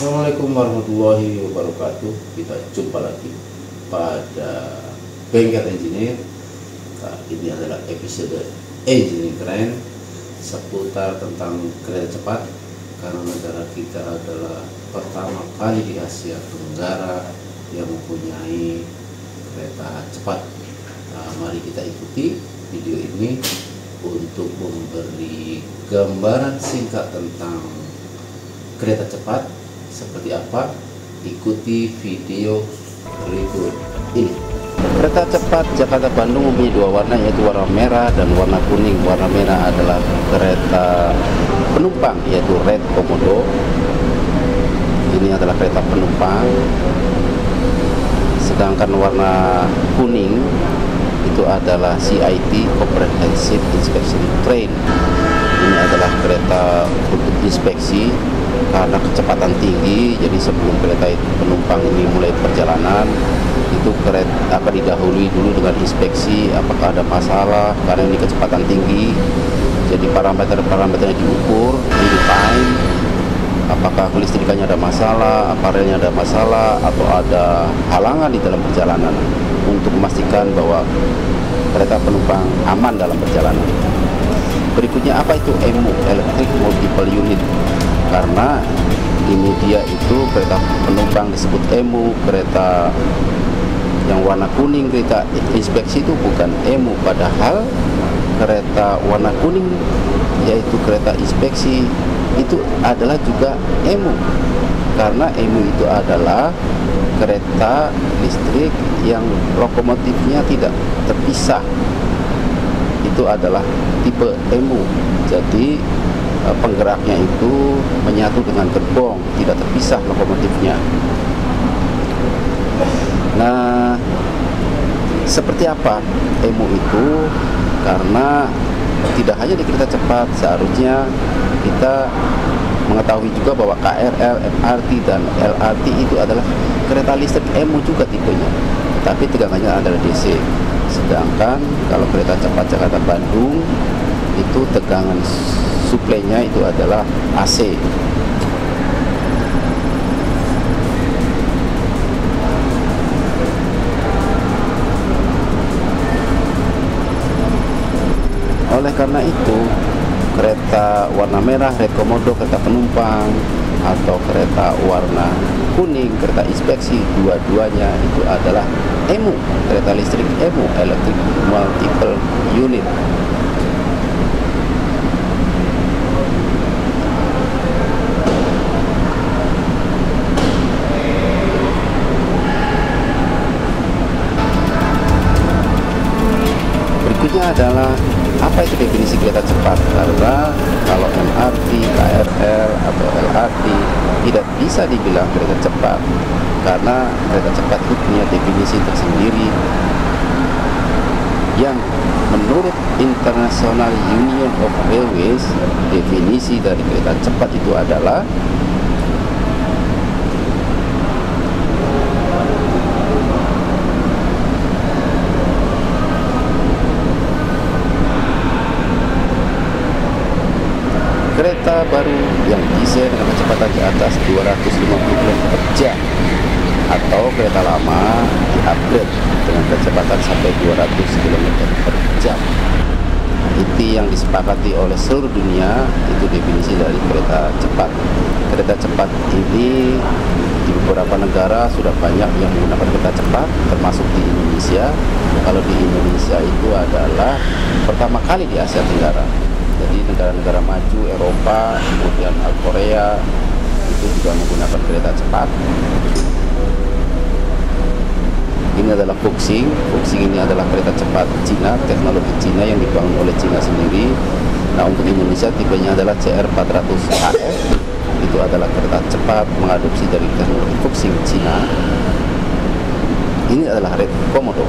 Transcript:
Assalamualaikum warahmatullahi wabarakatuh. Kita jumpa lagi pada Bengkel Engineer. Nah, Ini adalah episode Engineering Keren Seputar tentang kereta cepat. Karena negara kita adalah pertama kali di Asia Tenggara Yang mempunyai kereta cepat. Nah, Mari kita ikuti video ini Untuk memberi gambaran singkat tentang kereta cepat seperti apa? Ikuti video berikut ini. Kereta cepat Jakarta Bandung mempunyai dua warna yaitu warna merah dan warna kuning. Warna merah adalah kereta penumpang yaitu Red Komodo. Ini adalah kereta penumpang. Sedangkan warna kuning itu adalah CIT Comprehensive Inspection Train. Ini adalah kereta untuk inspeksi karena kecepatan tinggi jadi sebelum kereta penumpang ini mulai perjalanan itu kereta akan didahului dulu dengan inspeksi apakah ada masalah karena ini kecepatan tinggi jadi parameter-parameternya diukur in time apakah kelistrikannya ada masalah aparelnya ada masalah atau ada halangan di dalam perjalanan untuk memastikan bahwa kereta penumpang aman dalam perjalanan. Berikutnya apa itu EMU Electric Multiple Unit karena ini dia itu kereta penumpang disebut EMU kereta yang warna kuning kereta inspeksi itu bukan EMU. Padahal kereta warna kuning yaitu kereta inspeksi itu adalah juga EMU. Karena EMU itu adalah kereta listrik yang lokomotifnya tidak terpisah. Itu adalah tipe emu. Jadi penggeraknya itu menyatu dengan gerbong tidak terpisah lokomotifnya. Nah seperti apa emu itu? Karena tidak hanya di kereta cepat seharusnya kita mengetahui juga bahwa KRL, MRT dan LRT itu adalah kereta listrik emu juga tipenya. Tapi tegangannya adalah DC sedangkan kalau kereta cepat Jakarta Bandung itu tegangan suplainya itu adalah AC oleh karena itu kereta warna merah Red Komodo kereta penumpang atau kereta warna kuning kereta inspeksi dua-duanya itu adalah EMU kereta listrik EMU Electric Multiple Unit berikutnya adalah apa itu definisi kereta cepat? Karena kalau MRT, KRL atau LRT tidak bisa dibilang kereta cepat. Karena kereta cepat itu punya definisi tersendiri yang menurut International Union of Railways definisi dari kereta cepat itu adalah kereta baru desain dengan kecepatan di atas 250 km per jam atau kereta lama di-upgrade dengan kecepatan sampai 200 km per jam. Itu yang disepakati oleh seluruh dunia itu definisi dari kereta cepat. Kereta cepat ini di beberapa negara sudah banyak yang menggunakan kereta cepat termasuk di Indonesia. Kalau di Indonesia itu adalah pertama kali di Asia Tenggara jadi negara-negara maju Eropa kemudian Korea itu juga menggunakan kereta cepat. Ini adalah Fuxing Fuxing ini adalah kereta cepat Cina teknologi Cina yang dibangun oleh Cina sendiri. Nah untuk Indonesia tipenya adalah CR400 AF itu adalah kereta cepat mengadopsi dari teknologi Fuxing Cina. Ini adalah Red Komodo